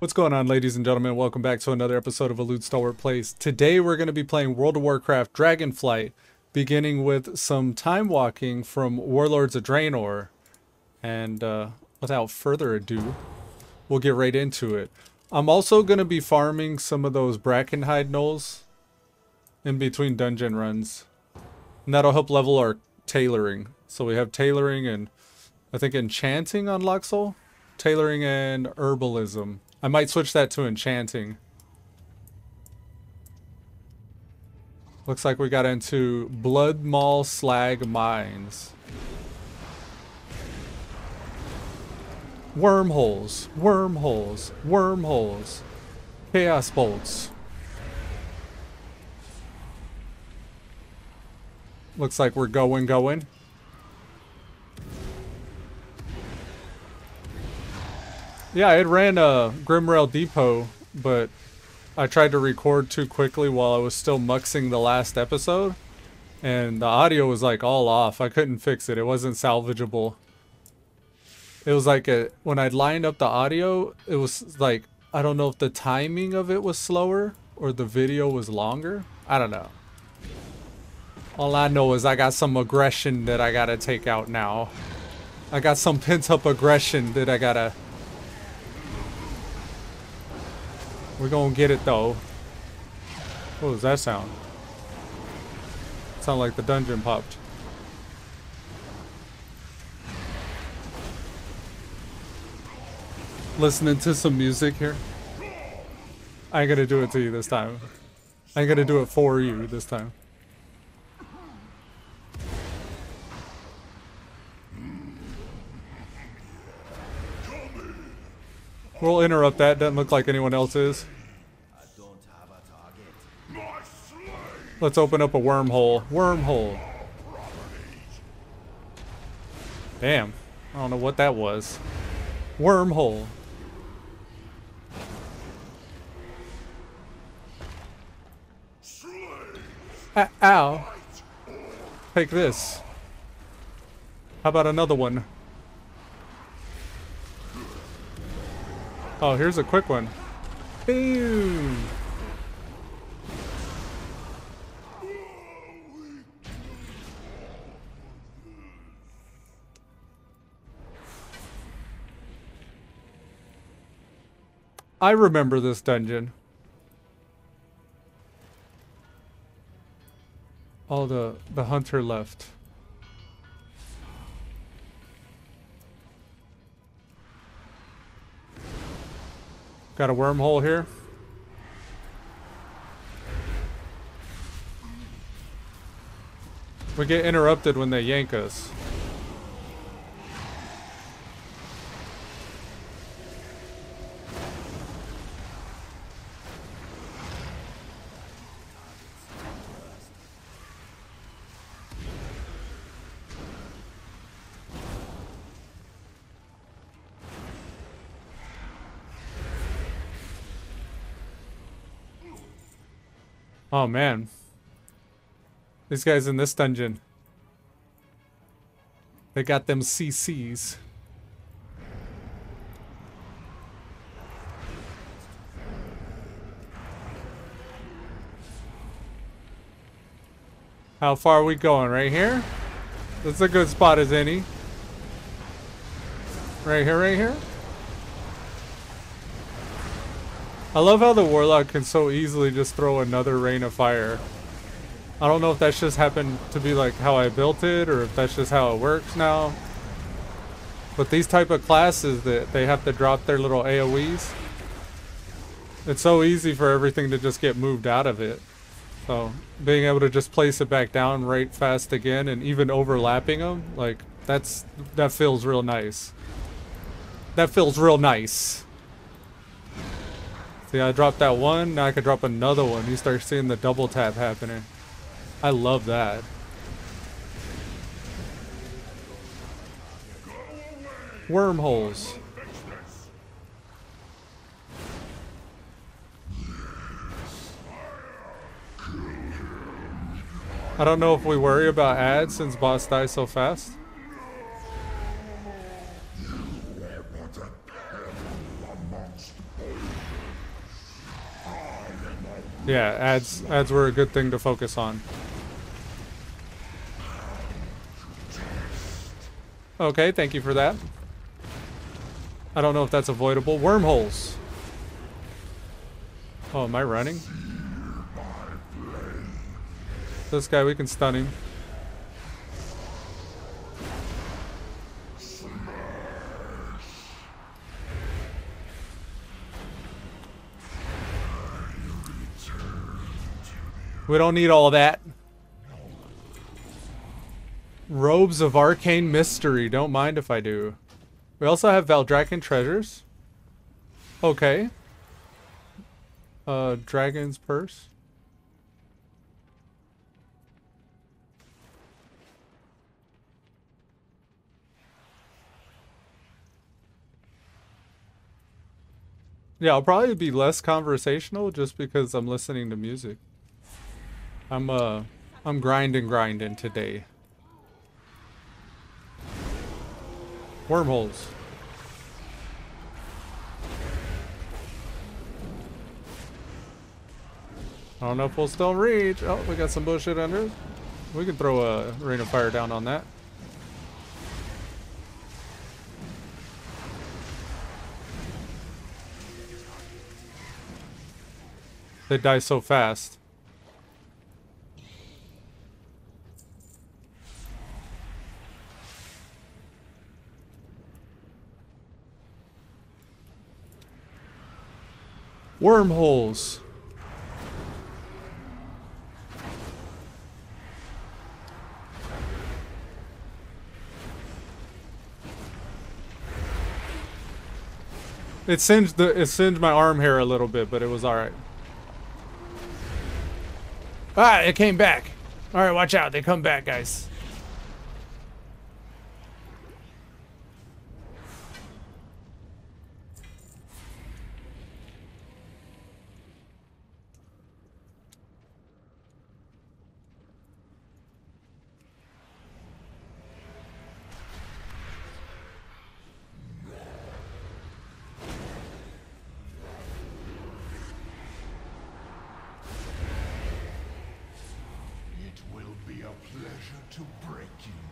What's going on, ladies and gentlemen? Welcome back to another episode of Elude Stalwart Plays. Today we're going to be playing World of Warcraft Dragonflight, beginning with some time walking from Warlords of Draenor. And uh, without further ado, we'll get right into it. I'm also going to be farming some of those Brackenhide gnolls in between dungeon runs. And that'll help level our tailoring. So we have tailoring and I think enchanting on Luxel, tailoring and herbalism. I might switch that to enchanting. Looks like we got into Bloodmaul Slag Mines. Wormholes, wormholes, wormholes. Chaos bolts. Looks like we're going, going. Yeah, it ran a Grimrail Depot, but I tried to record too quickly while I was still muxing the last episode. And the audio was like all off. I couldn't fix it. It wasn't salvageable. It was like a, when I lined up the audio, it was like, I don't know if the timing of it was slower or the video was longer. I don't know. All I know is I got some aggression that I gotta take out now. I got some pent up aggression that I gotta We're gonna get it though. What was that sound? Sound like the dungeon popped. Listening to some music here. I ain't gonna do it to you this time. I ain't gonna do it for you this time. We'll interrupt that. Doesn't look like anyone else is. Let's open up a wormhole. Wormhole. Damn. I don't know what that was. Wormhole. Ow. Take this. How about another one? Oh, here's a quick one. Boom! I remember this dungeon. All the, the hunter left. Got a wormhole here. We get interrupted when they yank us. Oh man. These guys in this dungeon. They got them CCs. How far are we going? Right here? That's a good spot as any. Right here, right here? I love how the Warlock can so easily just throw another Rain of Fire. I don't know if that's just happened to be like how I built it or if that's just how it works now. But these type of classes that they have to drop their little AoEs, it's so easy for everything to just get moved out of it. So being able to just place it back down right fast again and even overlapping them, like that's that feels real nice. That feels real nice. See, I dropped that one, now I can drop another one. You start seeing the double tap happening. I love that. Wormholes. I don't know if we worry about ads since boss dies so fast. Yeah, ads ads were a good thing to focus on. Okay, thank you for that. I don't know if that's avoidable. Wormholes. Oh, am I running? This guy, we can stun him. We don't need all that. Robes of Arcane Mystery. Don't mind if I do. We also have Valdrakken Treasures. Okay. Uh, Dragon's Purse. Yeah, I'll probably be less conversational just because I'm listening to music. I'm uh I'm grinding grinding today. Wormholes. I don't know if we'll still reach. Oh, we got some bullshit under. We can throw a rain of fire down on that. They die so fast. Wormholes. It singed the it singed my arm hair a little bit, but it was alright. Ah, it came back. Alright, watch out. They come back, guys. It will be a pleasure to break you.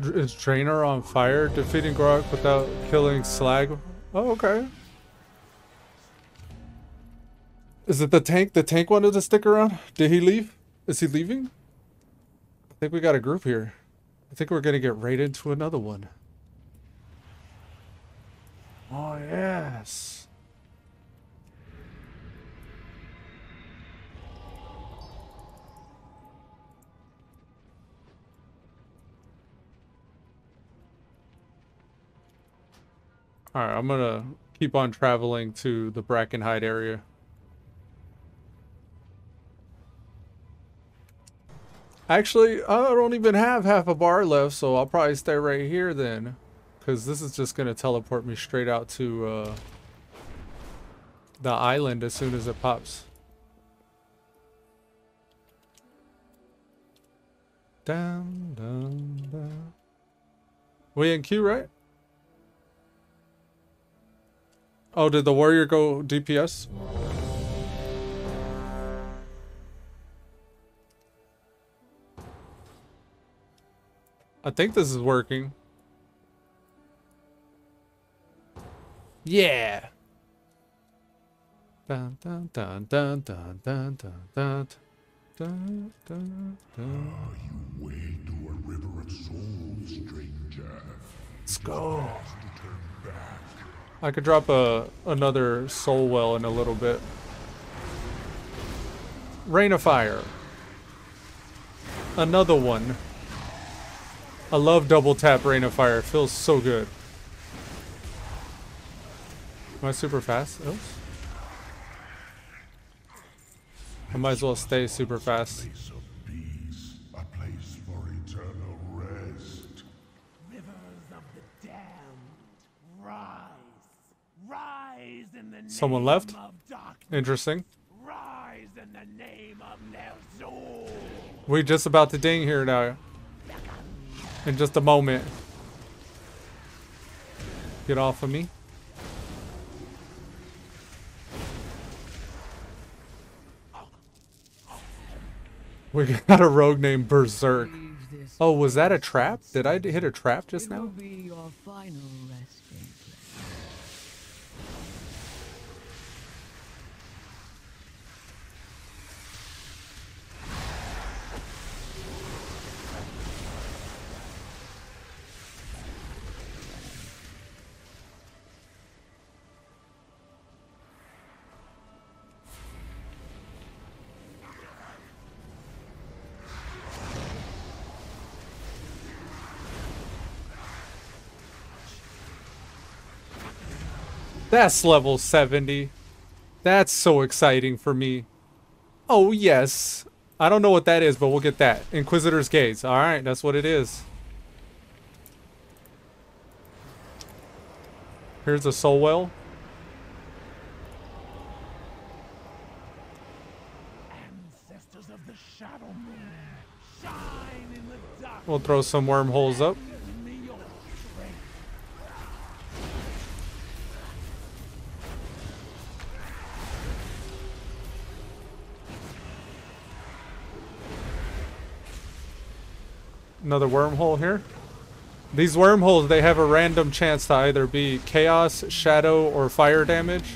Dr- Is Draenor on fire? Defeating Grok without killing Slag? Oh, okay. Is it the tank? The tank wanted to stick around? Did he leave? Is he leaving? I think we got a group here. I think we're gonna get right into another one. Oh, yes. Alright, I'm gonna keep on traveling to the Brackenhide area. Actually, I don't even have half a bar left, so I'll probably stay right here then. Because this is just gonna teleport me straight out to uh, the island as soon as it pops. Down, down, down. We in queue, right? Oh, did the warrior go DPS? I think this is working. Yeah. Dun dun dun dun dun dun dun dun dun dun dun. Ah, Wade to a river of souls, stranger. Let's go. To I could drop a another soul well in a little bit. Rain of Fire. Another one. I love double tap Rain of Fire. It feels so good. Am I super fast? Oops. I might as well stay super fast. Someone left? Interesting. in We just about to ding here now. In just a moment. Get off of me. We got a rogue named Berserk. Oh, was that a trap? Did I hit a trap just It will now? That's level 70. That's so exciting for me. Oh, yes. I don't know what that is, but we'll get that. Inquisitor's Gaze. Alright, that's what it is. Here's a soul well. We'll throw some wormholes up. Another wormhole here. These wormholes, they have a random chance to either be chaos, shadow, or fire damage.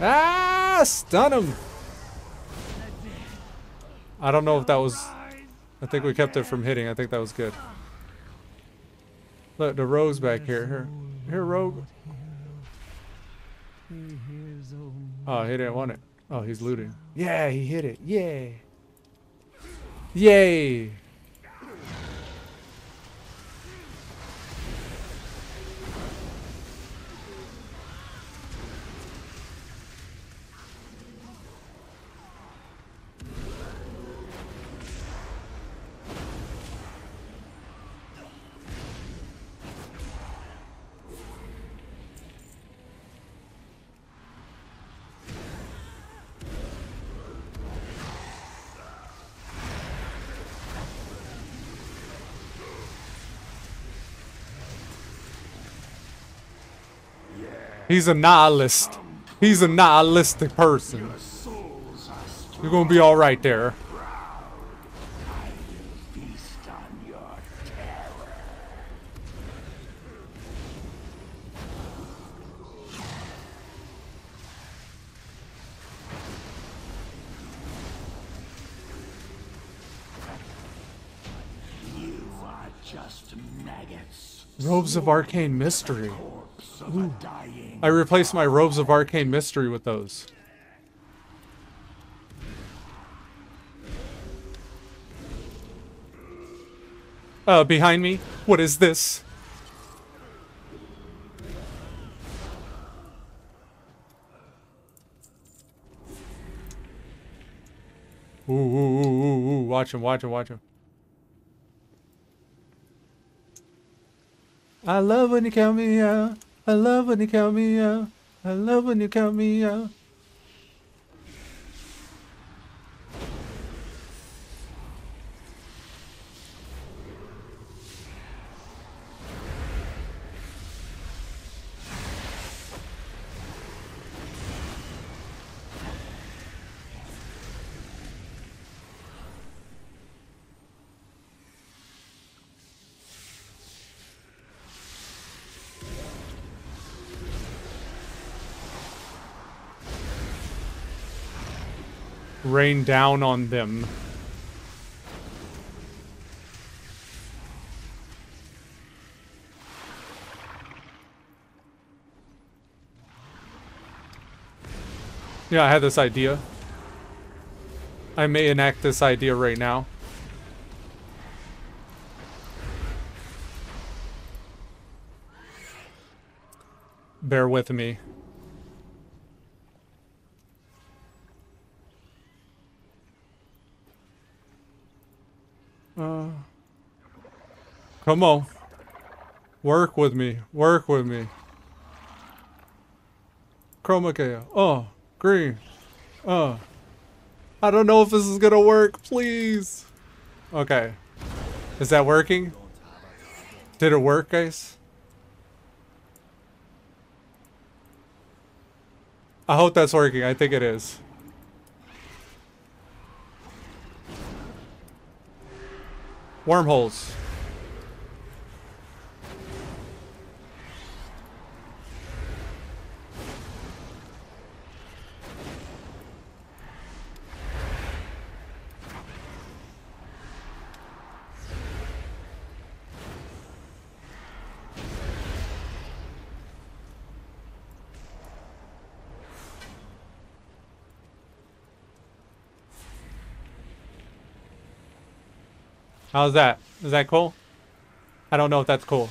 Ah, stun him. I don't know if that was... I think we kept it from hitting. I think that was good. Look, the rogue's back here. Here, here, rogue. Oh, he didn't want it. Oh, he's looting. Yeah, he hit it. Yay. Yay. He's a nihilist. He's a nihilistic person. Souls are still You're gonna be all right there. feast on your terror. You are just maggots, Robes of arcane mystery. corpse of a dying. I replaced my robes of arcane mystery with those. Uh, behind me? What is this? Ooh, ooh, ooh, ooh, ooh. Watch him, watch him, watch him. I love when you count me out. I love when you count me out. I love when you count me out. rain down on them. Yeah, I had this idea. I may enact this idea right now. Bear with me. Come on. Work with me. Work with me. Chroma key. Oh, green. Uh. I don't know if this is gonna work. Please. Okay. Is that working? Did it work, guys? I hope that's working. I think it is. Wormholes. How's that? Is that cool? I don't know if that's cool.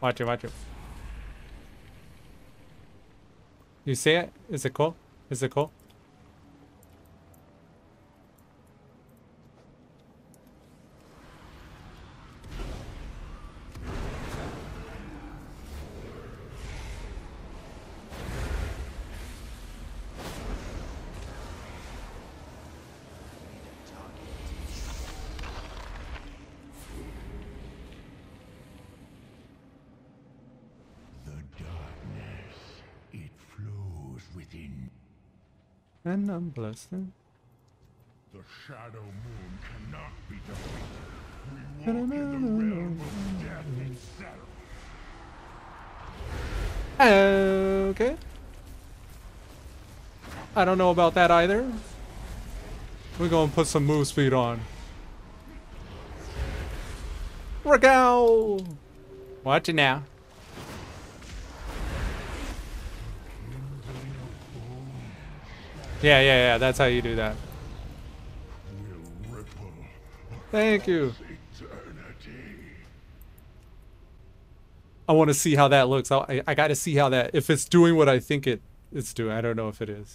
Watch it, watch it. You see it? Is it cool? Is it cool? The darkness, it flows within. And I'm blessed. The Shadow Moon cannot be defeated. We walk in the realm of death itself. Okay. I don't know about that either. We're gonna put some move speed on. Raquel! Watch it now. Yeah, yeah, yeah, that's how you do that. Thank you. I want to see how that looks. I, I got to see how that, if it's doing what I think it it's doing. I don't know if it is.